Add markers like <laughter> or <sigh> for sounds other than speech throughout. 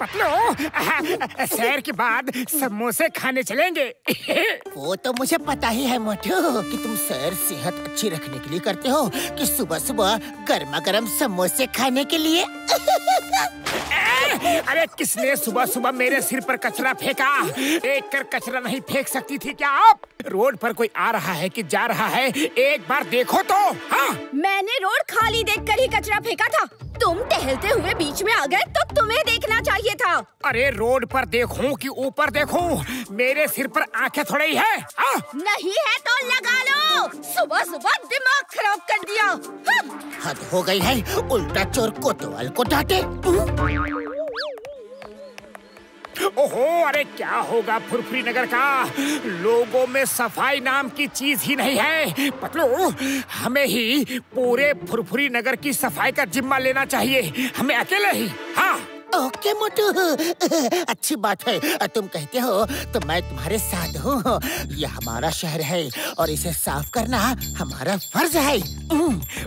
पतलो सैर के बाद समोसे खाने चलेंगे। <laughs> वो तो मुझे पता ही है मोटू कि तुम सैर सेहत अच्छी रखने के लिए करते हो कि सुबह सुबह गर्मा गर्म समोसे खाने के लिए। <laughs> अरे किसने सुबह सुबह मेरे सिर पर कचरा फेंका? एक कर कचरा नहीं फेंक सकती थी क्या आप? रोड पर कोई आ रहा है कि जा रहा है एक बार देखो तो हाँ? मैंने रोड खाली देखकर ही कचरा फेंका था। तुम टहलते हुए बीच में आ गए तो तुम्हें देखना चाहिए था। अरे रोड पर देखूँ कि ऊपर देखूँ? मेरे सिर पर आँखें थोड़ी ही है। आ? नहीं है तो लगा लो। सुबह सुबह दिमाग खराब कर दिया। हाँ। हद हो गई है। उल्टा चोर कोतवाल को डांटे। ओहो, अरे क्या होगा फुरफुरी नगर का? लोगों में सफ़ाई नाम की चीज़ ही नहीं है। पतलू, हमें ही पूरे फुरफुरी नगर की सफ़ाई का जिम्मा लेना चाहिए। हमें अकेले ही हाँ। ओके मोटू। <laughs> अच्छी बात है। तुम कहते हो तो मैं तुम्हारे साथ हूँ। ये हमारा शहर है, और इसे साफ़ करना हमारा फ़र्ज़ है।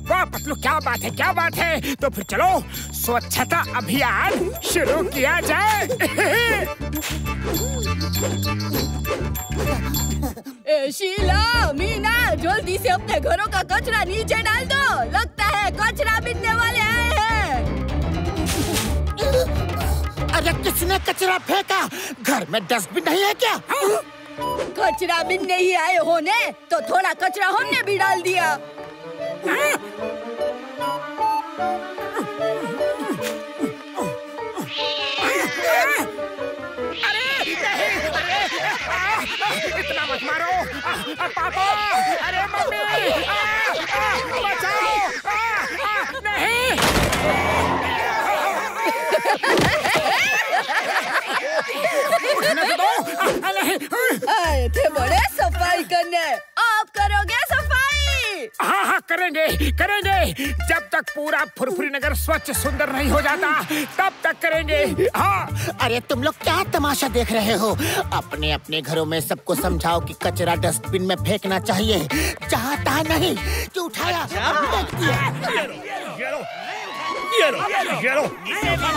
वाह, पतलू, क्या बात है, क्या बात है। तो फिर चलो, स्वच्छता अभियान शुरू किया जाए। <laughs> ए, शीला, मीना, जल्दी से अपने घरों का कचरा नीचे डाल दो। लगता है कचरा बिनने वाले अरे किसने कचरा फेंका? घर में डस्टबिन नहीं है क्या? कचरा बिनने नहीं आए होने तो थोड़ा कचरा हमने भी डाल दिया। अरे इतना मत मारो। पापा। करने। आप करोगे सफ़ाई? हाँ हाँ करेंगे करेंगे। जब तक पूरा फुरफुरी नगर स्वच्छ सुंदर नहीं हो जाता तब तक करेंगे। हाँ। अरे तुम लोग क्या तमाशा देख रहे हो? अपने अपने घरों में सबको समझाओ कि कचरा डस्टबिन में फेंकना चाहिए। चाहता नहीं कि उठाया फेंक ये लो ये लो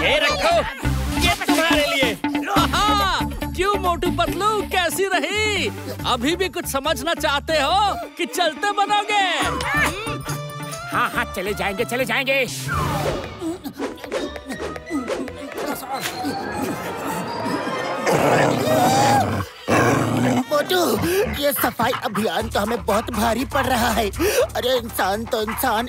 ये रखो। ये तुम्हारे लिए। मोटू पतलू कैसी रही? अभी भी कुछ समझना चाहते हो कि चलते बनोगे? हाँ हाँ चले जाएँगे चले जाएँगे। मोटू ये सफ़ाई अभियान तो हमें बहुत भारी पड़ रहा है। अरे इंसान तो इंसान